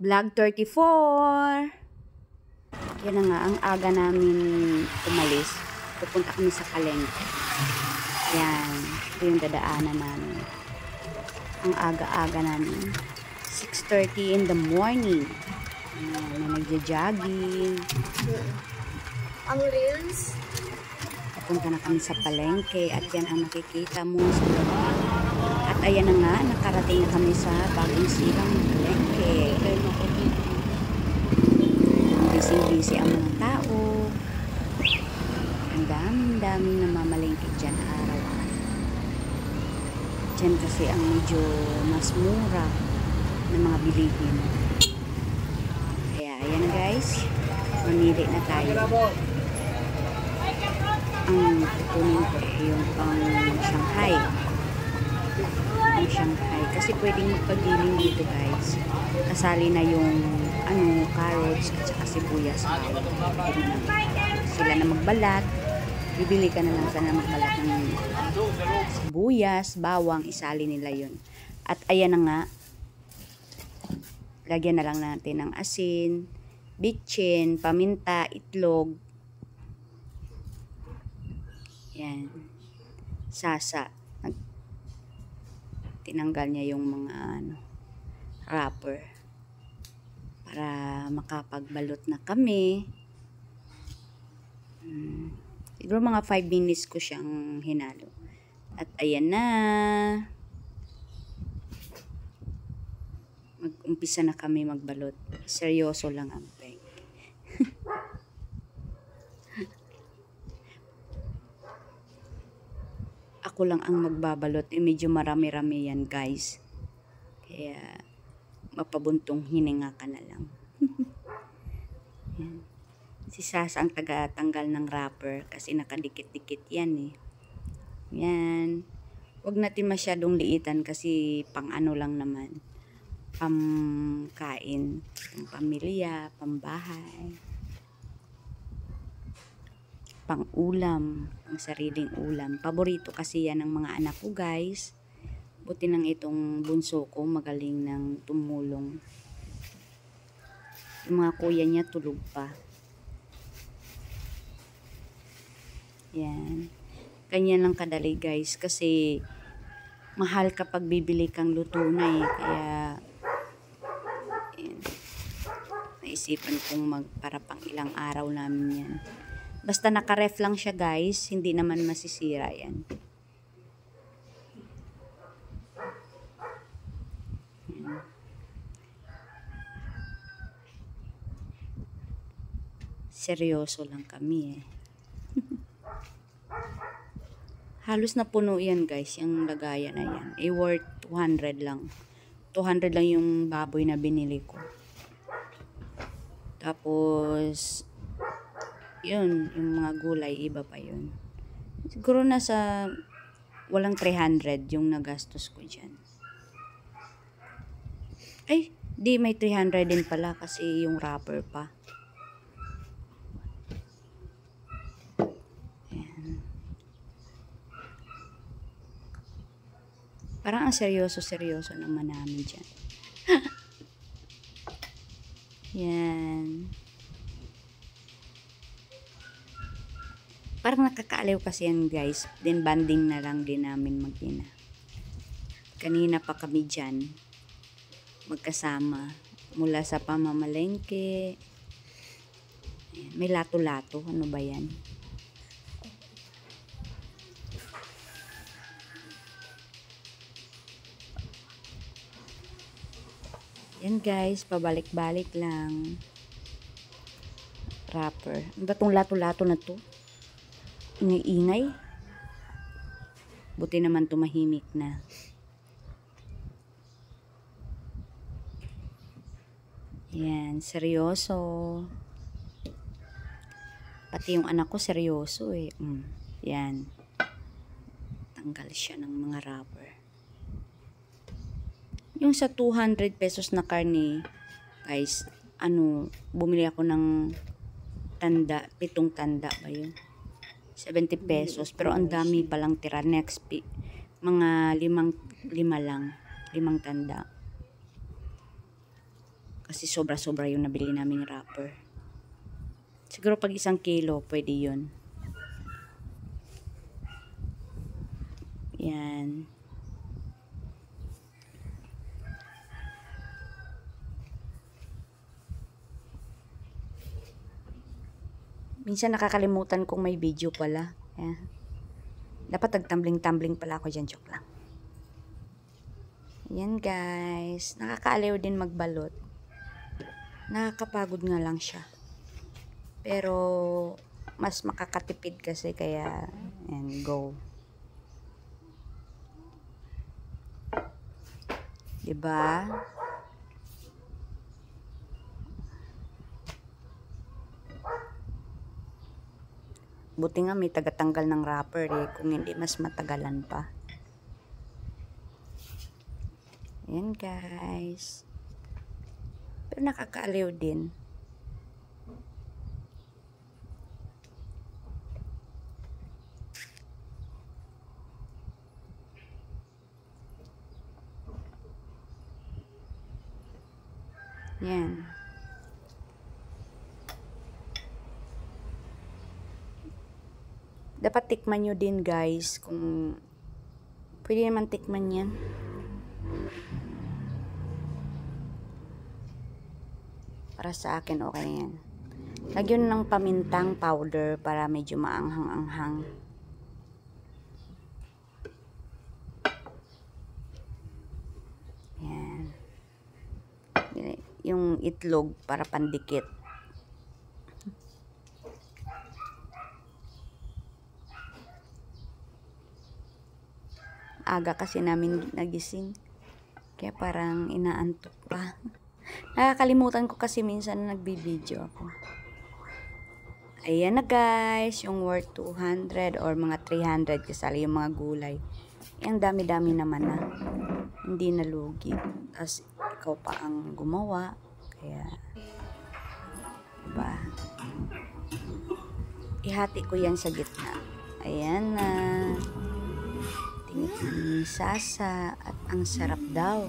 Vlog 34. Yan na nga, ang aga namin umalis. Pupunta kami sa Kalengke. Yan, ito yung dadaanan namin. Ang aga-aga namin. 6.30 in the morning. Ayan, na nagja-jogging. Ang reels, Papunta na kami sa palengke at yan ang nakikita mo sa baba. Ayan na nga, nakarating na kami sa bagong silang palengke. Busy-busy ang mga tao. Ang daming-daming namamalengke dyan araw-araw. Dyan kasi ang medyo mas mura ng mga bilihin. Kaya ayan guys, mamili na tayo ang kukunin ko yung pang Shanghai. Ang Shanghai. Kasi pwedeng magpagiling dito guys. Kasali na yung ano, carrots at saka sibuyas. Sila na magbalat. Bibili ka na lang sana magbalat ng sibuyas, bawang, isali nila yun. At ayan na nga, lagyan na lang natin ng asin, bitchin, paminta, itlog, yan. Sasa. Tinanggal niya yung mga ano, wrapper. Para makapagbalot na kami. Hmm. Mga 5 minutes ko siyang hinalo. At ayan na. Mag-umpisa na kami magbalot. Seryoso lang ang ako lang ang magbabalot. Eh, medyo marami-rami yan, guys. Kaya, mapabuntong hininga ka na lang. Si Sasa ang taga-tanggal ng wrapper kasi nakadikit-dikit yan eh. Yan. Huwag natin masyadong liitan kasi pang ano lang naman. Pamkain. Pang pamilya, pambahay pang ulam, pang sariling ulam. Paborito kasi yan ng mga anak ko guys. Buti nang itong bunso ko magaling ng tumulong. Yung mga kuya niya tulog pa. Yan. Kanya lang kadali guys kasi mahal kapag bibili kang luto na eh. Kaya yan. naisipan kong mag para pang ilang araw namin yan. Basta naka-ref lang siya guys, hindi naman masisira yan. yan. Seryoso lang kami eh. Halos na puno yan guys, yung lagayan na yan. Eh worth 200 lang. 200 lang yung baboy na binili ko. Tapos, yun, yung mga gulay, iba pa yun. Siguro nasa walang 300 yung nagastos ko dyan. Ay, di may 300 din pala kasi yung wrapper pa. Ayan. Parang ang seryoso-seryoso naman namin dyan. Yan. Parang nakakaaliw kasi yan guys. Then banding na lang din namin mag-ina. Kanina pa kami dyan. Magkasama. Mula sa pamamalengke. Ayan. May lato-lato. Ano ba yan? Yan guys. Pabalik-balik lang. Wrapper. Ano ba tong lato-lato na to? Ingay-ingay. Buti naman tumahimik na. Yan, seryoso. Pati yung anak ko seryoso eh. Mm, yan. Tanggal siya ng mga rubber. Yung sa 200 pesos na karne, guys, ano, bumili ako ng tanda, pitong tanda ba yun? 70 pesos. Pero ang dami palang tira. Next, mga limang, lima lang. Limang tanda. Kasi sobra-sobra yung nabili naming wrapper. Siguro pag isang kilo, pwede yun. Yan. Minsan nakakalimutan kung may video pala. Kaya, dapat nagtumbling-tumbling pala ako dyan. Joke lang. Yan guys. Nakakaaliw din magbalot. Nakakapagod nga lang siya. Pero, mas makakatipid kasi kaya, and go. 'Di ba? Buti nga may tagatanggal ng wrapper eh. Kung hindi, mas matagalan pa. Ayan guys. Pero nakakaaliw din. Yan. Dapat tikman nyo din guys kung pwede naman tikman yan. Para sa akin okay yan. Lagyan ng pamintang powder para medyo maanghang-anghang. Yan. Yung itlog para pandikit. Aga kasi namin nagising. Kaya parang inaantok pa. Nakakalimutan ko kasi minsan na nagbibideo ako. Ayan na guys, yung worth 200 or mga 300 kasali yung mga gulay. Ang dami-dami naman na. Hindi nalugi. Tapos ikaw pa ang gumawa. Kaya, diba? Ihati ko yan sa gitna. Ayan na. Tingnan ni Sasa at ang sarap daw.